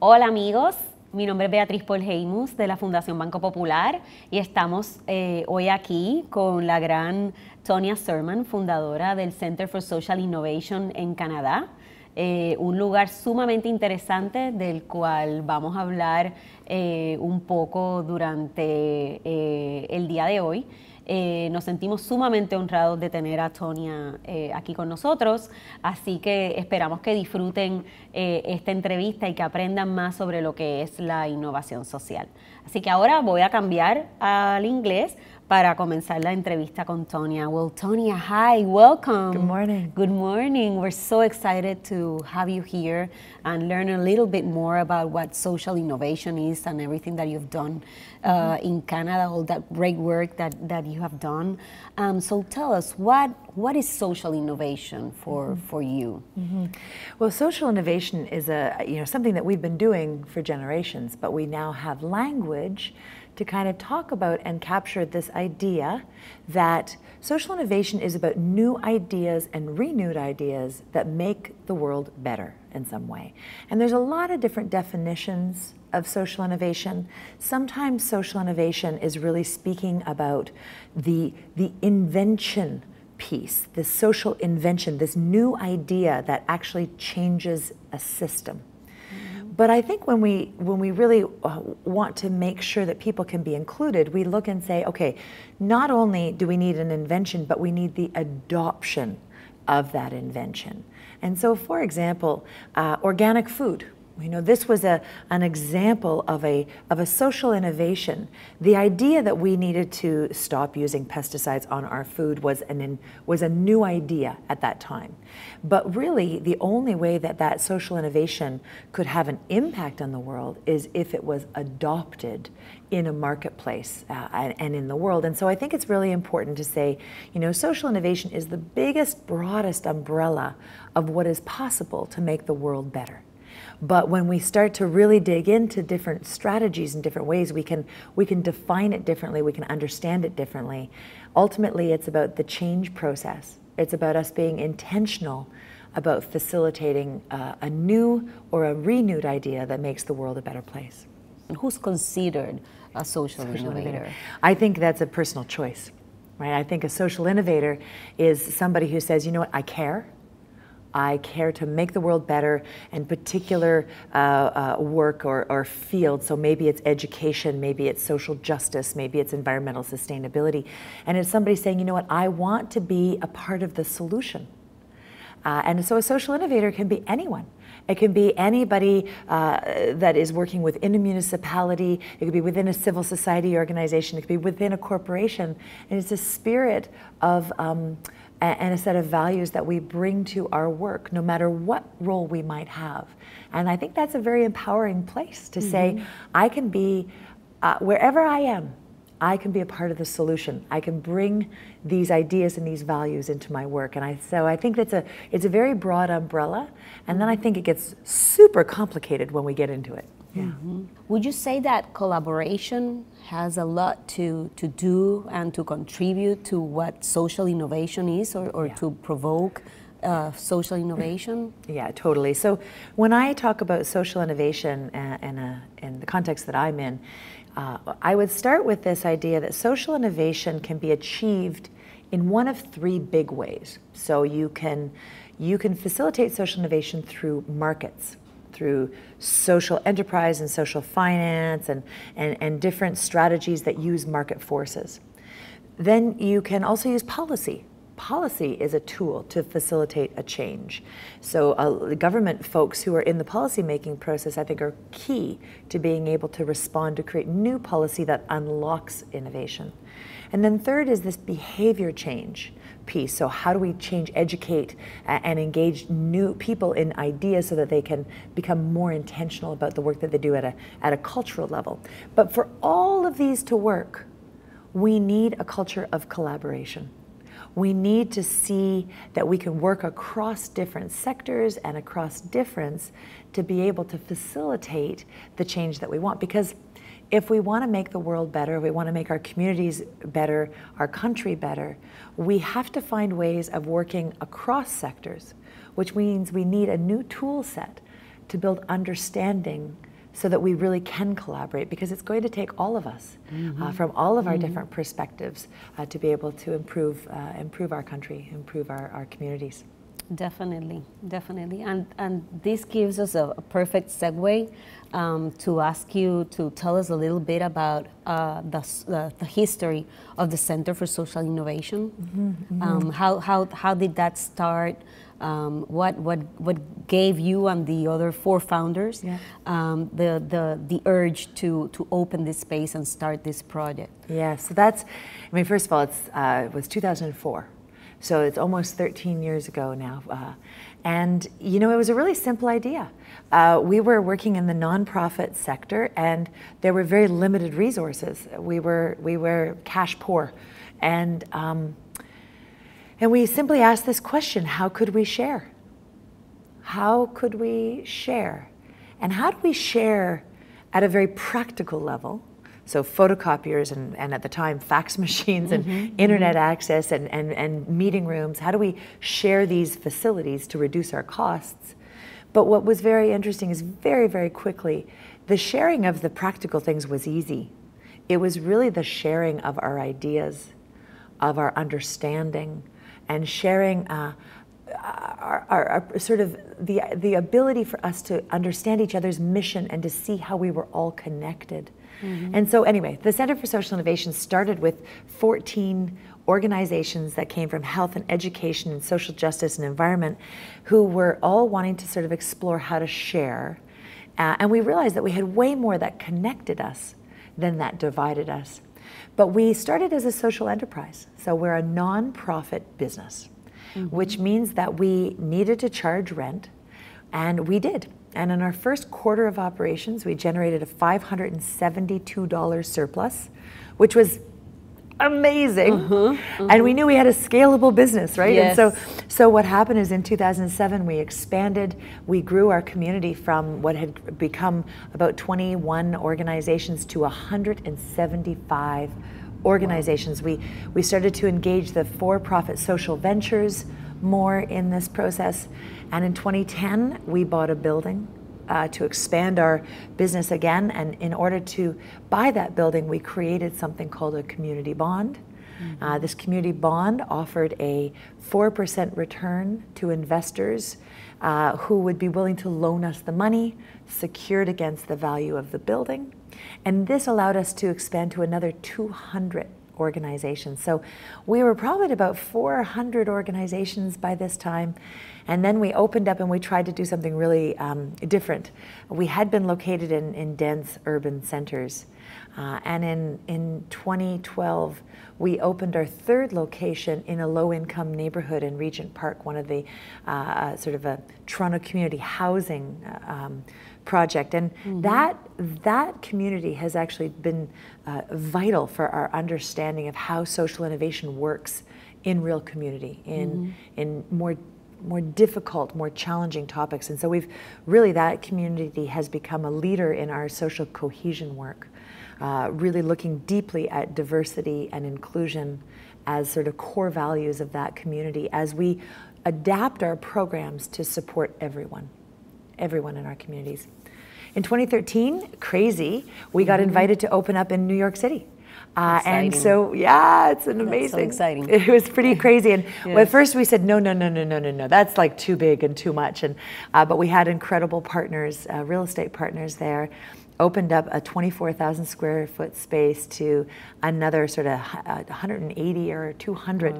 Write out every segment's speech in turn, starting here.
Hola amigos, mi nombre es Beatriz Polheimus de la Fundación Banco Popular y estamos eh, hoy aquí con la gran Tonya Sermon, fundadora del Center for Social Innovation en Canadá. Eh, un lugar sumamente interesante del cual vamos a hablar eh, un poco durante el día de hoy. Eh, nos sentimos sumamente honrados de tener a Tonia eh, aquí con nosotros, así que esperamos que disfruten eh, esta entrevista y que aprendan más sobre lo que es la innovación social. Así que ahora voy a cambiar al inglés para comenzar la entrevista con Tonya. Well, Tonya, hi, welcome. Good morning. Good morning. We're so excited to have you here and learn a little bit more about what social innovation is and everything that you've done uh, in Canada, all that great work that, that you have done. Um, so tell us, what, what is social innovation for, mm -hmm. for you? Mm -hmm. Well, social innovation is a, you know, something that we've been doing for generations, but we now have language to kind of talk about and capture this idea that social innovation is about new ideas and renewed ideas that make the world better in some way. And there's a lot of different definitions of social innovation. Sometimes social innovation is really speaking about the, the invention piece, the social invention, this new idea that actually changes a system. But I think when we when we really uh, want to make sure that people can be included, we look and say, okay, not only do we need an invention, but we need the adoption of that invention. And so, for example, uh, organic food you know, this was a, an example of a, of a social innovation. The idea that we needed to stop using pesticides on our food was, an was a new idea at that time. But really, the only way that that social innovation could have an impact on the world is if it was adopted in a marketplace uh, and in the world. And so I think it's really important to say, you know, social innovation is the biggest, broadest umbrella of what is possible to make the world better. But when we start to really dig into different strategies and different ways, we can we can define it differently. We can understand it differently. Ultimately, it's about the change process. It's about us being intentional about facilitating uh, a new or a renewed idea that makes the world a better place. And who's considered a social, social innovator? innovator? I think that's a personal choice, right? I think a social innovator is somebody who says, you know what, I care. I care to make the world better in particular uh, uh, work or, or field. So maybe it's education, maybe it's social justice, maybe it's environmental sustainability. And it's somebody saying, you know what, I want to be a part of the solution. Uh, and so a social innovator can be anyone. It can be anybody uh, that is working within a municipality. It could be within a civil society organization. It could be within a corporation. And it's a spirit of um, and a set of values that we bring to our work, no matter what role we might have. And I think that's a very empowering place to mm-hmm. say, I can be uh, wherever I am. I can be a part of the solution. I can bring these ideas and these values into my work. And I, so I think that's a, it's a very broad umbrella. And then I think it gets super complicated when we get into it. Yeah. Mm-hmm. Would you say that collaboration has a lot to, to do and to contribute to what social innovation is or, or yeah. to provoke uh, social innovation? Yeah, totally. So when I talk about social innovation uh, in, a, in the context that I'm in, uh, I would start with this idea that social innovation can be achieved in one of three big ways. So you can, you can facilitate social innovation through markets through social enterprise and social finance and, and, and different strategies that use market forces. Then you can also use policy policy is a tool to facilitate a change. So uh, government folks who are in the policy making process, I think, are key to being able to respond to create new policy that unlocks innovation. And then third is this behavior change piece. So how do we change, educate, and engage new people in ideas so that they can become more intentional about the work that they do at a, at a cultural level. But for all of these to work, we need a culture of collaboration. We need to see that we can work across different sectors and across difference to be able to facilitate the change that we want. Because if we want to make the world better, we want to make our communities better, our country better, we have to find ways of working across sectors, which means we need a new tool set to build understanding so that we really can collaborate because it's going to take all of us mm-hmm. uh, from all of our mm-hmm. different perspectives uh, to be able to improve, uh, improve our country, improve our, our communities. Definitely, definitely. And, and this gives us a, a perfect segue um, to ask you to tell us a little bit about uh, the, the, the, history of the Center for Social Innovation. Mm-hmm, mm-hmm. Um, how, how, how did that start? Um, what, what, what gave you and the other four founders yeah. um, the, the, the urge to, to open this space and start this project? Yeah, so that's, I mean, first of all, it's, uh, it was 2004. So it's almost 13 years ago now. Uh, and, you know, it was a really simple idea. Uh, we were working in the nonprofit sector and there were very limited resources. We were, we were cash poor. And, um, and we simply asked this question how could we share? How could we share? And how do we share at a very practical level? So, photocopiers and, and at the time, fax machines and mm-hmm, internet mm-hmm. access and, and, and meeting rooms. How do we share these facilities to reduce our costs? But what was very interesting is very, very quickly, the sharing of the practical things was easy. It was really the sharing of our ideas, of our understanding, and sharing uh, our, our, our, sort of the, the ability for us to understand each other's mission and to see how we were all connected. Mm-hmm. And so, anyway, the Center for Social Innovation started with 14 organizations that came from health and education and social justice and environment who were all wanting to sort of explore how to share. Uh, and we realized that we had way more that connected us than that divided us. But we started as a social enterprise. So we're a nonprofit business, mm-hmm. which means that we needed to charge rent, and we did. And in our first quarter of operations, we generated a $572 surplus, which was amazing. Uh-huh, uh-huh. And we knew we had a scalable business, right? Yes. And so so what happened is in 2007 we expanded, we grew our community from what had become about 21 organizations to 175 organizations. Wow. We we started to engage the for-profit social ventures more in this process. And in 2010 we bought a building uh, to expand our business again. And in order to buy that building, we created something called a community bond. Mm-hmm. Uh, this community bond offered a 4% return to investors uh, who would be willing to loan us the money secured against the value of the building. And this allowed us to expand to another 200 organizations. So we were probably at about 400 organizations by this time. And then we opened up and we tried to do something really um, different. We had been located in, in dense urban centers. Uh, and in, in 2012, we opened our third location in a low income neighborhood in Regent Park, one of the uh, uh sort of a Toronto community housing uh, um, project. And mm-hmm. that, that community has actually been uh, vital for our understanding of how social innovation works in real community, in, mm-hmm. in more more difficult, more challenging topics. And so we've really, that community has become a leader in our social cohesion work, uh, really looking deeply at diversity and inclusion as sort of core values of that community as we adapt our programs to support everyone, everyone in our communities. In 2013, crazy, we got mm-hmm. invited to open up in New York City. Uh, and so, yeah, it's an amazing. That's so exciting. It was pretty crazy. And yes. at first we said, no, no, no, no, no, no, no. That's like too big and too much. And uh, but we had incredible partners, uh, real estate partners there. Opened up a 24,000 square foot space to another sort of 180 uh, or 200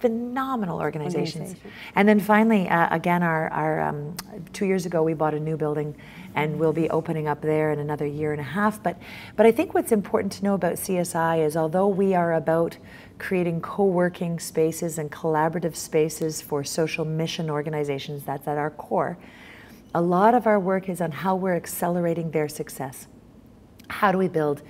phenomenal organizations. Organization. And then finally, uh, again, our, our um, two years ago, we bought a new building and we'll be opening up there in another year and a half. But, but I think what's important to know about CSI is although we are about creating co-working spaces and collaborative spaces for social mission organizations, that's at our core, a lot of our work is on how we're accelerating their success. How do we build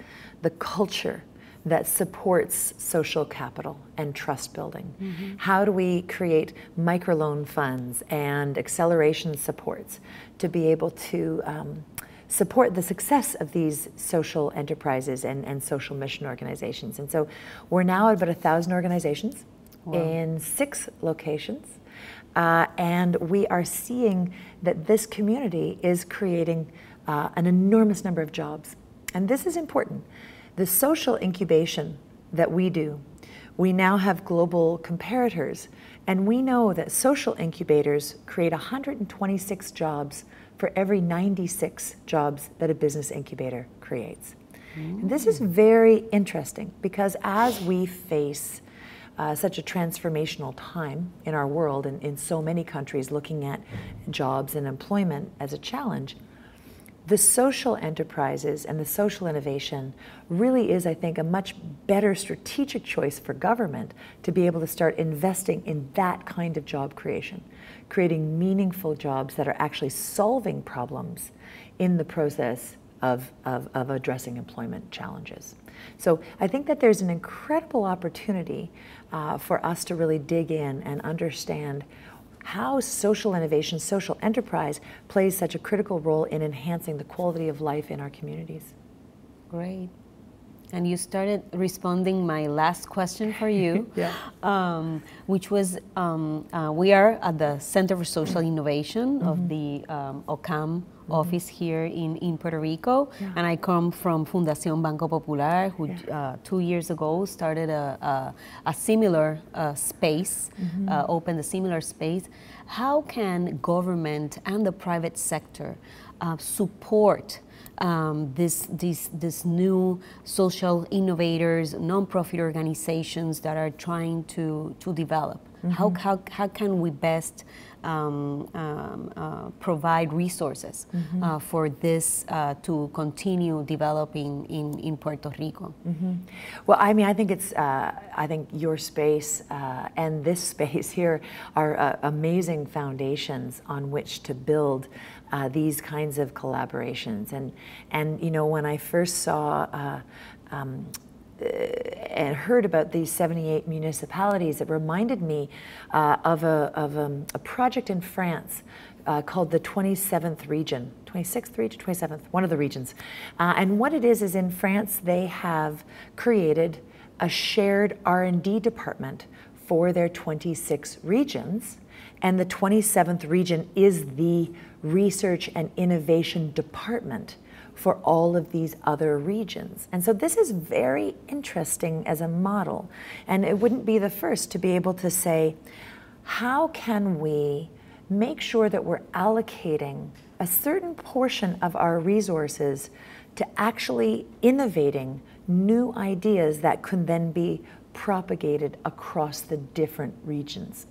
the culture that supports social capital and trust building? Mm-hmm. How do we create microloan funds and acceleration supports to be able to um, support the success of these social enterprises and, and social mission organizations? And so we're now at about a thousand organizations wow. in six locations. Uh, and we are seeing that this community is creating uh, an enormous number of jobs. And this is important. The social incubation that we do, we now have global comparators, and we know that social incubators create 126 jobs for every 96 jobs that a business incubator creates. Mm. And this is very interesting because as we face uh, such a transformational time in our world and in so many countries looking at jobs and employment as a challenge, the social enterprises and the social innovation really is, I think, a much better strategic choice for government to be able to start investing in that kind of job creation, creating meaningful jobs that are actually solving problems in the process of, of, of addressing employment challenges. So I think that there's an incredible opportunity uh, for us to really dig in and understand how social innovation, social enterprise plays such a critical role in enhancing the quality of life in our communities. Great. And you started responding my last question for you, yeah. um, which was um, uh, we are at the Center for Social Innovation mm-hmm. of the um, OCAM mm-hmm. Office here in, in Puerto Rico. Yeah. And I come from Fundación Banco Popular, who yeah. uh, two years ago started a, a, a similar uh, space, mm-hmm. Uh, opened a similar space. How can government and the private sector uh, support? um, this, this, this new social innovators, nonprofit organizations that are trying to, to develop? Mm-hmm. How, how, how can we best um, um, uh, provide resources mm-hmm. uh, for this uh, to continue developing in, in Puerto Rico? Mm-hmm. Well, I mean, I think it's, uh, I think your space uh, and this space here are uh, amazing foundations on which to build uh, these kinds of collaborations. And, and, you know, when I first saw uh, um, and heard about these 78 municipalities, it reminded me uh, of, a, of um, a project in France uh, called the 27th region, 26th region, 27th, one of the regions. Uh, and what it is is in France they have created a shared R&D department for their 26 regions, and the 27th region is the research and innovation department for all of these other regions. And so this is very interesting as a model. And it wouldn't be the first to be able to say, how can we make sure that we're allocating a certain portion of our resources to actually innovating new ideas that could then be propagated across the different regions.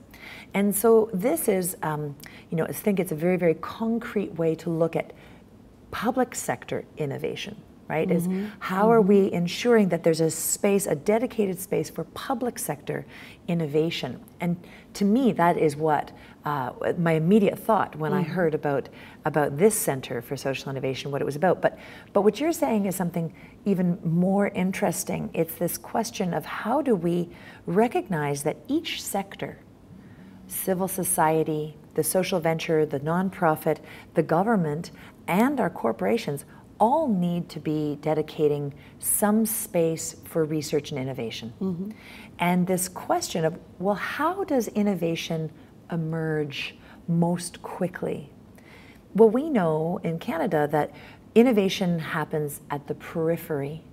And so this is, um, you know, I think it's a very, very concrete way to look at public sector innovation right? Mm-hmm. Is how mm-hmm. are we ensuring that there's a space, a dedicated space for public sector innovation? And to me, that is what uh, my immediate thought when mm-hmm. I heard about about this Center for Social Innovation, what it was about. But but what you're saying is something even more interesting. It's this question of how do we recognize that each sector civil society, the social venture, the nonprofit, the government, and our corporations all need to be dedicating some space for research and innovation. Mm-hmm. And this question of, well, how does innovation emerge most quickly? Well, we know in Canada that innovation happens at the periphery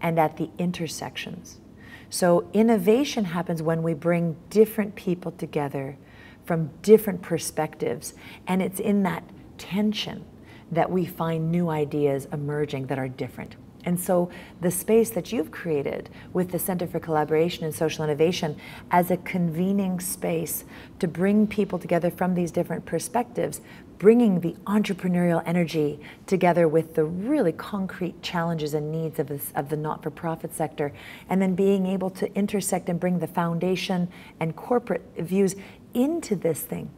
and at the intersections. So innovation happens when we bring different people together from different perspectives, and it's in that tension that we find new ideas emerging that are different. And so the space that you've created with the Center for Collaboration and Social Innovation as a convening space to bring people together from these different perspectives, bringing the entrepreneurial energy together with the really concrete challenges and needs of, this, of the not-for-profit sector, and then being able to intersect and bring the foundation and corporate views into this thing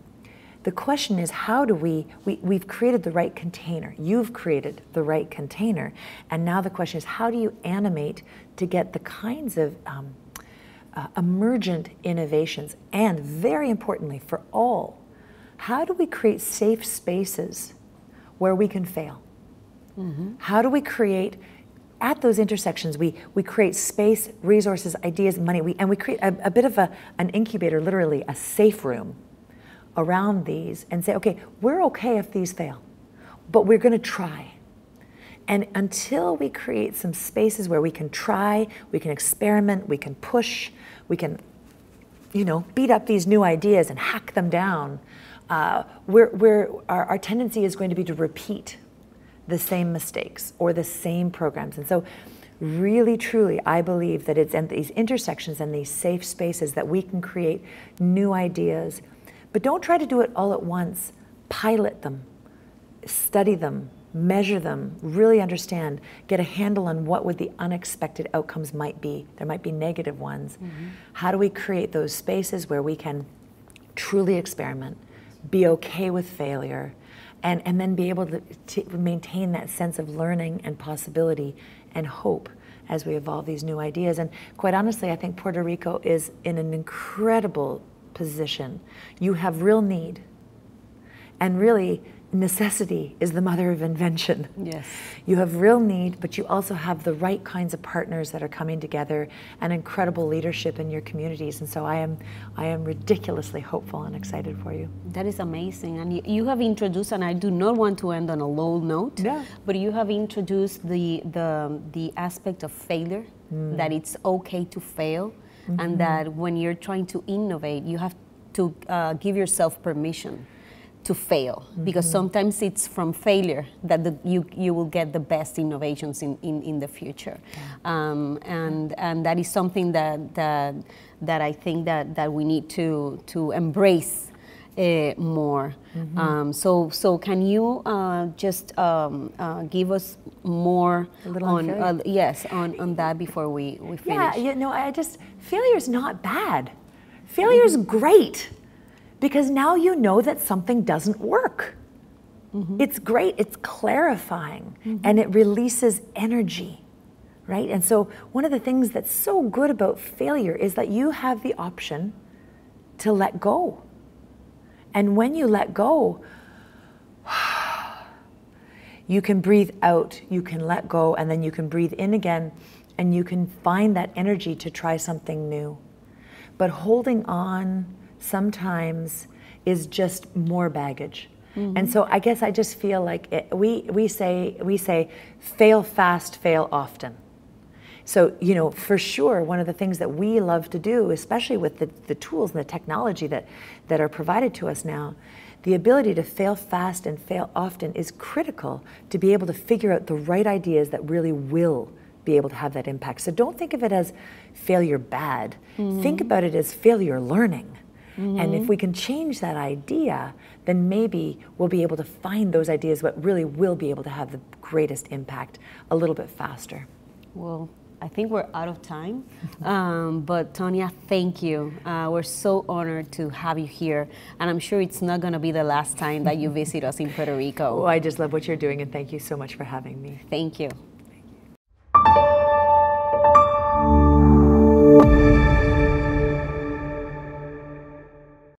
the question is how do we, we, we've created the right container. You've created the right container. And now the question is how do you animate to get the kinds of um, uh, emergent innovations? And very importantly, for all, how do we create safe spaces where we can fail? Mm-hmm. How do we create at those intersections, we, we create space, resources, ideas, money, we, and we create a, a bit of a, an incubator, literally a safe room around these and say, okay, we're okay if these fail, but we're going to try. And until we create some spaces where we can try, we can experiment, we can push, we can, you know, beat up these new ideas and hack them down, uh, we're, we're, our, our tendency is going to be to repeat the same mistakes or the same programs. And so, really, truly, I believe that it's in these intersections and these safe spaces that we can create new ideas. But don't try to do it all at once. Pilot them, study them, measure them, really understand, get a handle on what would the unexpected outcomes might be. There might be negative ones. Mm-hmm. How do we create those spaces where we can truly experiment, be okay with failure, and, and then be able to, to maintain that sense of learning and possibility and hope as we evolve these new ideas. And quite honestly, I think Puerto Rico is in an incredible position. You have real need. And really, necessity is the mother of invention. Yes. You have real need, but you also have the right kinds of partners that are coming together and incredible leadership in your communities. And so I am I am ridiculously hopeful and excited for you. That is amazing. And you have introduced and I do not want to end on a low note, no. but you have introduced the the the aspect of failure, mm. that it's okay to fail mm-hmm. and that when you're trying to innovate, you have to uh, give yourself permission to fail mm-hmm. because sometimes it's from failure that the, you, you will get the best innovations in, in, in the future. Yeah. Um, and, and that is something that, that, that I think that, that we need to, to embrace uh, more. Mm-hmm. Um, so, so can you uh, just um, uh, give us more on, uh, yes on, on that before we, we finish? Yeah, you know, I just failure is not bad. Failure is mm-hmm. great because now you know that something doesn't work. Mm-hmm. It's great, it's clarifying, mm-hmm. and it releases energy, right? And so, one of the things that's so good about failure is that you have the option to let go. And when you let go, you can breathe out, you can let go, and then you can breathe in again, and you can find that energy to try something new. But holding on, sometimes is just more baggage. Mm-hmm. And so I guess I just feel like it, we, we, say, we say fail fast, fail often. So, you know, for sure, one of the things that we love to do, especially with the, the tools and the technology that, that are provided to us now, the ability to fail fast and fail often is critical to be able to figure out the right ideas that really will be able to have that impact. So don't think of it as failure bad. Mm-hmm. Think about it as failure learning. Mm-hmm. And if mm-hmm. we can change that idea, then maybe we'll be able to find those ideas what really will be able to have the greatest impact a little bit faster. Well, I think we're out of time. Um, but Tonya, thank you. Uh, we're so honored to have you here. And I'm sure it's not going to be the last time that you visit us in Puerto Rico. Oh, I just love what you're doing, and thank you so much for having me. Thank you.